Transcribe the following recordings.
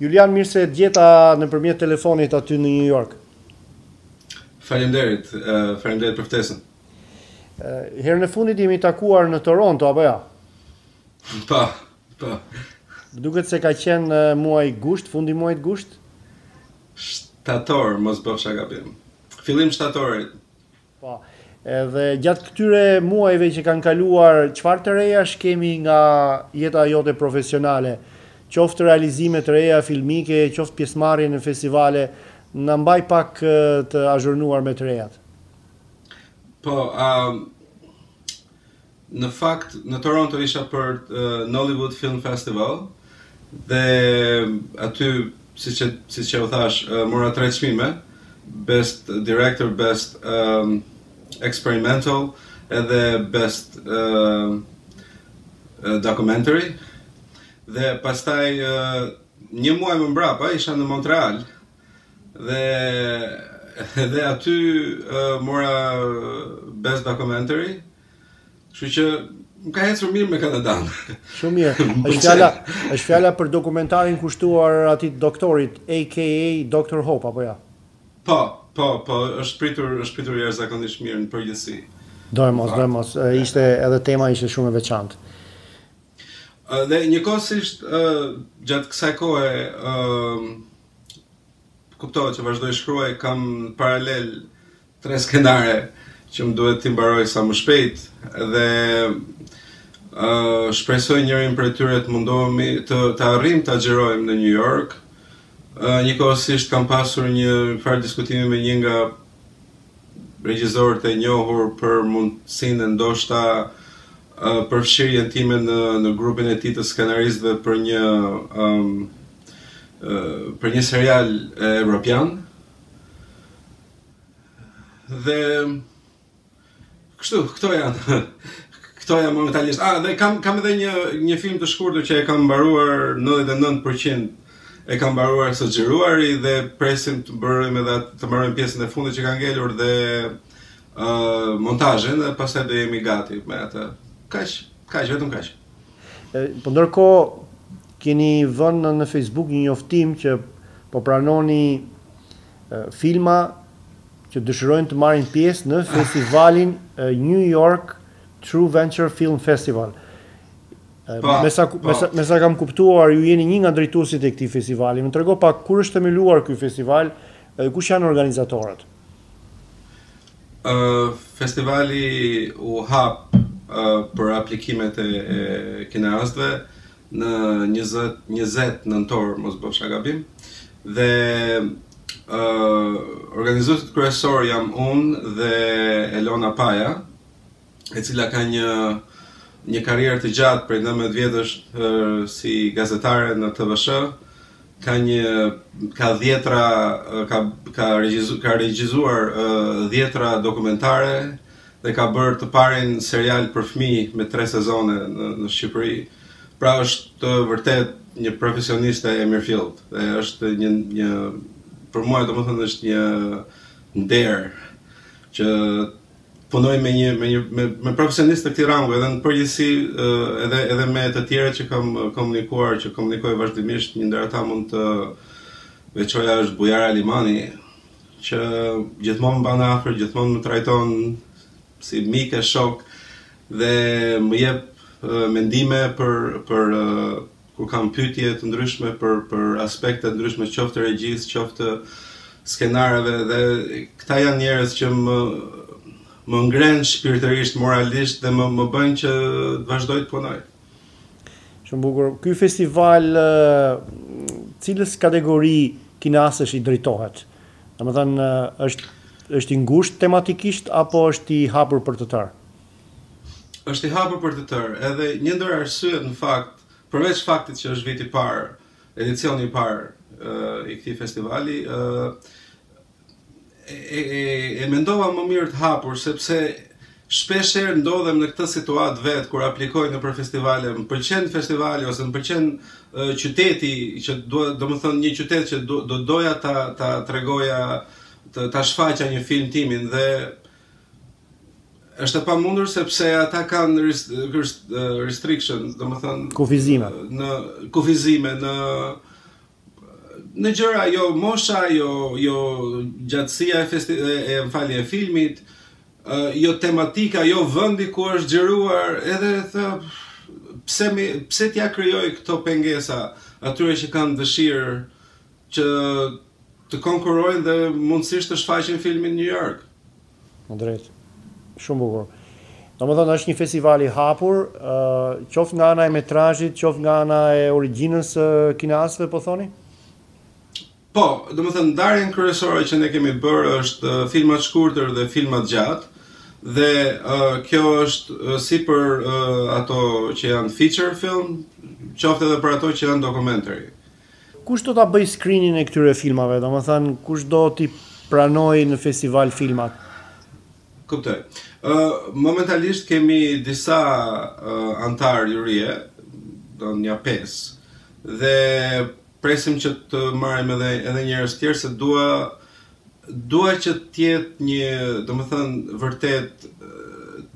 Julian, mirë se gjeta nëpërmjet telefonit aty në New York. Falemderit, falemderit për ftesën. Herën e fundit jemi takuar në Toronto, apo jo? Po, po. Duket se ka qenë muaj gusht, fundi i muajit gusht? Shtator, mos bëfsha gabim. Fillim shtatorit, Po, edhe gjatë këtyre muajve që kanë kaluar, çfarë të rejash kemi nga jeta jote profesionale? Qoftë realizime të reja filmike, qoftë pjesëmarrje në festivale, na mbaj pak të azhurnuar me të rejat. Po, ë Në fakt, në Toronto isha për Nollywood Film Festival dhe aty, siç e siç e u thashë, mora tre çmime, Best Director, Best um, Experimental edhe Best uh, Documentary. Dhe pastaj uh, një muaj më mbrapa isha në Montreal dhe dhe aty uh, mora Best Documentary Kështu që më ka ecur mirë me Kanadan. Shumë mirë. Është fjala, është fjala për dokumentarin kushtuar atij doktorit AKA Dr. Hope apo jo? Po, po, po, është pritur, është pritur jashtëzakonisht mirë në përgjithësi. Doemos, doemos. Ishte edhe tema ishte shumë e veçantë. Dhe njëkohësisht gjatë kësaj kohe ë kuptohet që vazhdoj shkruaj kam paralel Tre skenare që më duhet t'i mbaroj sa më shpejt dhe uh, shpresoj njërin prej tyre të mundohemi të të arrijmë ta xhirojmë në New York. Uh, Njëkohësisht kam pasur një farë diskutimi me një nga regjisorët e njohur për mundësinë ndoshta uh, përfshirjen time në në grupin e tij të skenaristëve për një um, uh, për një serial evropian Dhe kështu, këto janë. Këto janë momentalisht. Ah, dhe kam kam edhe një një film të shkurtër që e kam mbaruar 99% e kam mbaruar së xhiruari dhe presim të bëjmë edhe të mbarojmë pjesën e fundit që ka ngelur dhe ë uh, montazhin dhe pastaj do jemi gati me atë. Kaq, kaq vetëm kaq. Po ndërkohë keni vënë në Facebook një njoftim që po pranoni filma që dëshirojnë të marrin pjesë në festivalin New York True Venture Film Festival. Po, me sa, po. me sa, kam kuptuar, ju jeni një nga drejtuesit e këtij festivali. Më trego pak kur është themeluar ky festival, kush janë organizatorët? Uh, festivali u hap uh, për aplikimet e, e kineastëve në njëzet njëzet nëntor mos bëfsha gabim dhe ë organizuesit kryesor jam unë dhe Elona Paja e cila ka një një karrierë të gjatë prej 19 vjetësh si gazetare në TVSH ka një ka dhjetëra ka ka regjizuar ka regjizuar dhjetëra dokumentare dhe ka bërë të parin serial për fëmijë me tre sezone në Shqipëri. Pra është vërtet një profesioniste e mirëfilltë dhe është një një për mua domethënë është një nder që punoj me një me një me, me profesionistë të këtij rangu edhe në përgjithësi edhe edhe me të tjerët që kam komunikuar që komunikoj vazhdimisht një ndër ata mund të veçoja është Bujar Alimani që gjithmonë më mban afër, gjithmonë më trajton si mik e shok dhe më jep mendime për për kur kam pyetje të ndryshme për për aspekte të ndryshme qoftë regjisë, qoftë skenareve dhe këta janë njerëz që më më ngrenë shpirtërisht, moralisht dhe më më bëjnë që të vazhdoj të punoj. Shumë bukur. Ky festival cilës kategori kineastësh i drejtohet? Domethënë është është i ngushtë tematikisht apo është i hapur për të tërë? Është i hapur për të tërë. Edhe një ndër arsyet në fakt, përveç faktit që është viti i parë, edicioni i parë i këtij festivali, ë e, e, e mendova më mirë të hapur, sepse shpesh herë ndodhem në këtë situatë vetë, kur aplikoj nëpër festivale, më pëlqen festivali, ose më pëlqen uh, qyteti, që do, domethënë një qytet që do, do doja ta, ta tregoja, ta, ta shfaqja një film timin, dhe është e pamundur sepse ata kanë rest, rest, restriction, domethënë... Kufizime. Në, kufizime, në në gjëra jo mosha, jo jo gjatësia e festi e, më falni, e filmit, jo tematika, jo vendi ku është xhiruar, edhe thashë pse me, pse t'ia krijoj këto pengesa atyre që kanë dëshirë që të konkurrojnë dhe mundësisht të shfaqin filmin në New York. Të drejtë. Shumë bukur. Domethënë është një festival i hapur, ë qoftë nga ana e metrazhit, qoftë nga ana e origjinës së kineastëve po thoni? Po, domethënë ndarjen kryesore që ne kemi bërë është filma të shkurtër dhe filma të gjatë. Dhe uh, kjo është uh, si për uh, ato që janë feature film, qoftë edhe për ato që janë documentary. Kush do ta bëjë screening-un e këtyre filmave, domethënë kush do t'i pranojë në festival filmat? Kuptoj. Ë momentalisht kemi disa uh, anëtarë jurie, do nja pesë. Dhe presim që të marrim edhe edhe njerëz të tjerë se dua Dua që të jetë një, domethënë, vërtet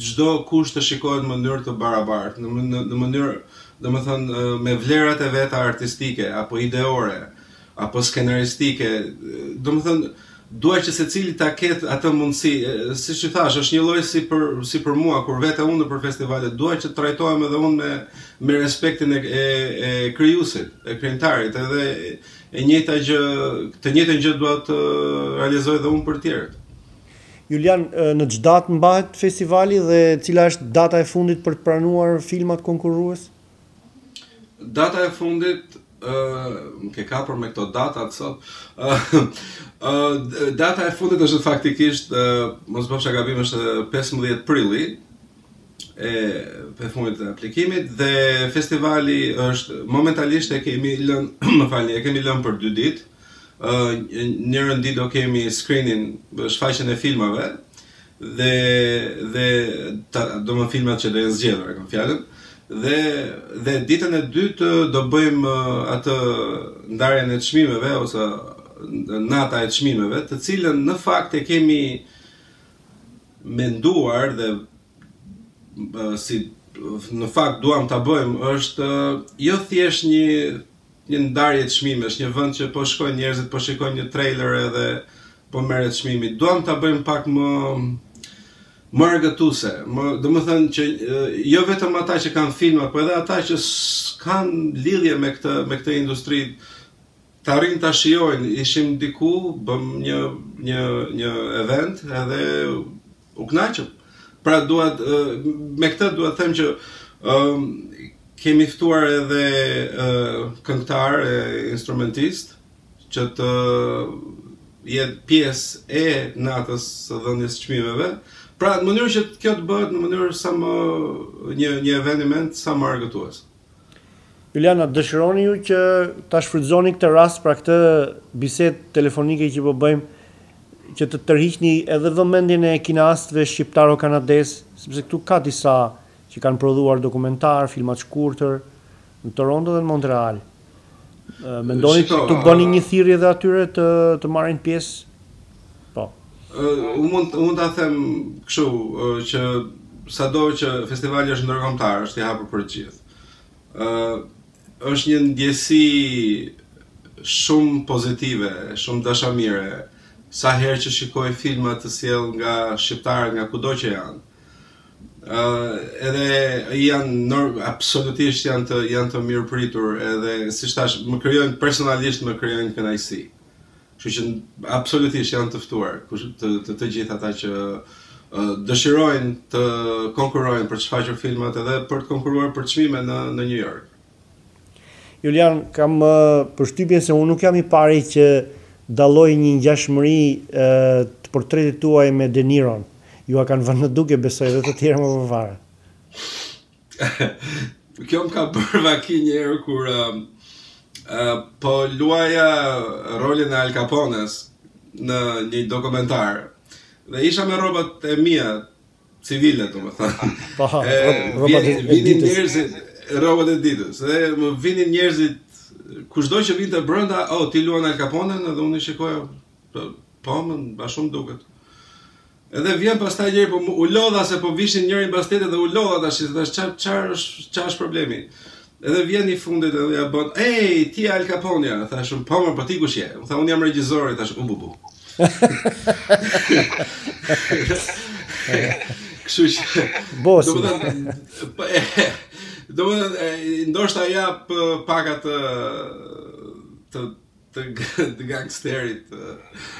çdo kush të shikohet në mënyrë të barabartë, në në mënyrë, domethënë, me vlerat e veta artistike apo ideore, apo skenaristike, domethënë, dua që secili ta ketë atë mundësi, siç e thashë, është një lloj si për si për mua kur vete unë nëpër festivale, dua që të trajtohem edhe unë me me respektin e e krijuesit, e krijimtarit, edhe E njëjta gjë, të njëjtën gjë dua të realizoj dhe unë për tjerët. Julian, në ç'datë mbahet festivali dhe cila është data e fundit për të pranuar filmat konkurrues? Data e fundit më ke kapur me këto datat sot. data e fundit është faktikisht, mos bëfsha gabim, është 15 prilli, e përfundimit të aplikimit dhe festivali është momentalisht e kemi lën, më falni, e kemi lën për 2 ditë. Ë uh, njërën ditë do kemi screening, shfaqjen e filmave dhe dhe domethënë filmat që do jenë zgjedhur, e kam fjalën. Dhe dhe ditën e dytë do bëjmë atë ndarjen e çmimeve ose nata e çmimeve, të cilën në fakt e kemi menduar dhe si në fakt duam ta bëjmë është jo thjesht një një ndarje çmimesh, një vend që po shkojnë njerëzit, po shikojnë një trailer edhe po merret çmimi. Duam ta bëjmë pak më më argëtuese, më domethënë që jo vetëm ata që kanë filma, por edhe ata që kanë lidhje me këtë me këtë industri Të arrijnë ta shijojnë, ishim diku, bëmë një një një event edhe u kënaqëm. Pra dua me këtë dua të them që ë um, kemi ftuar edhe uh, këngëtar e instrumentist që të jenë pjesë e natës së dhënies çmimeve. Pra në mënyrë që kjo të bëhet në mënyrë sa më një një eveniment sa më argëtues. Juliana, dëshironi ju që ta shfrytëzoni këtë rast pra këtë bisedë telefonike që po bëjmë që të tërhiqni edhe vëmendjen e kineastëve shqiptaro-kanadezë, sepse këtu ka disa që kanë prodhuar dokumentarë, filma të shkurtër në Toronto dhe në Montreal. Mendoni t'u bëni një thirrje edhe atyre të marrin pjesë Po. Unë mund, mund ta them këshu, që sado që festivali është ndërkomtar, është i hapur për të gjithë. Uh, është një ndjesi shumë pozitive, shumë dashamire, sa herë që shikoj filma të sjell nga shqiptarë nga kudo që janë. Ë uh, edhe janë norm, absolutisht janë të janë të mirëpritur, edhe siç thash, më krijojnë personalisht më krijojnë kënaqësi. Kështu që absolutisht janë të ftuar të të, të gjithë ata që dëshirojnë të konkurrojnë për të shfaqur filmat edhe për të konkurruar për çmime në në New York. Julian, kam uh, përshtypjen se unë nuk jam i pari që dalloj një ngjashmëri uh, të portretit tuaj me De Niron. Jua kanë vënë në dukje besoj edhe të tjerë më përpara. Kjo më ka bërë vaki një herë kur uh, po luaja rolin e Al Capones në një dokumentar. Dhe isha me rrobat e mia civile, domethënë. Po, rrobat e vinin njerëzit, rrobat e ditës. Dhe më vinin njerëzit kushdo që vinte brenda, oh, ti luan Al Caponen dhe unë shikoja po, më pa, shumë duket. Edhe vjen pastaj njëri po u lodha se po vinin njëri pas tjetrit dhe u lodha, thash, se thash çfarë çfarë është çfarë është problemi. Edhe vjen i fundit edhe ia bën, "Ej, ti Al Capone-ja." Thash, "Po, më, po ti kush je?" U tha, "Unë jam regjisori." Thash, "U bubu." Kështu që bosi. Domethënë, po, domethënë ndoshta jap pak atë të të të gangsterit.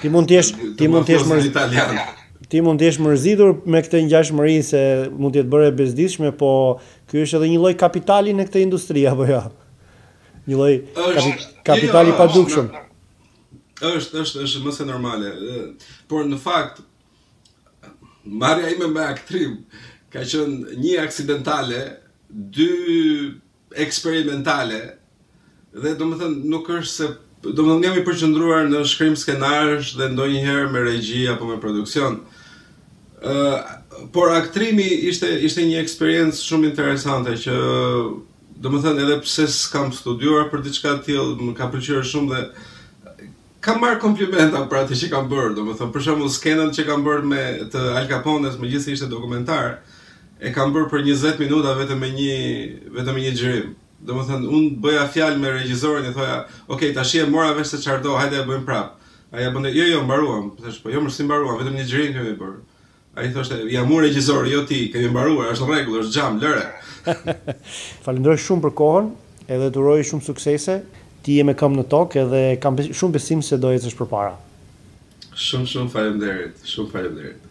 Ti mund të jesh ti mund të jesh më italian. Ti mund të jesh mërzitur me këtë ngjashmëri se mund të jetë bërë e bezdisshme, po ky është edhe një lloj kapitali në këtë industri apo jo? Ja? Një lloj kapitali jo, padyshim. Është, është, është më se normale. Por në fakt marrja ime me aktrim ka qenë një aksidentale, dy eksperimentale dhe domethënë nuk është se domethënë jam i përqendruar në shkrim skenarësh dhe ndonjëherë me regji apo me produksion. Ë uh, por aktrimi ishte ishte një eksperiencë shumë interesante që domethënë edhe pse s'kam studiuar për diçka të tillë, më ka pëlqyer shumë dhe Kam marrë komplimenta për atë që kam bërë, domethënë për shembull skenën që kam bërë me të Al Capones, megjithëse ishte dokumentar, e kam bërë për 20 minuta vetëm me një vetëm me një xhirim. Domethënë unë bëja fjalë me regjisorin i thoja, "Ok, tash e mora vesh se çfarë do, hajde e bëjmë prapë." Ai ja bënte, "Jo, jo, mbaruam." Thash, "Po jo, më si mbaruam, vetëm një xhirim kemi bërë." Ai thoshte, jam unë regjisori, jo ti, kemi mbaruar, është rregull, është xham, lëre. Falenderoj shumë për kohën, edhe të uroj shumë suksese. Ti je me këmbë në tokë edhe kam shumë besim se do ecësh përpara. Shumë shumë faleminderit, shumë faleminderit.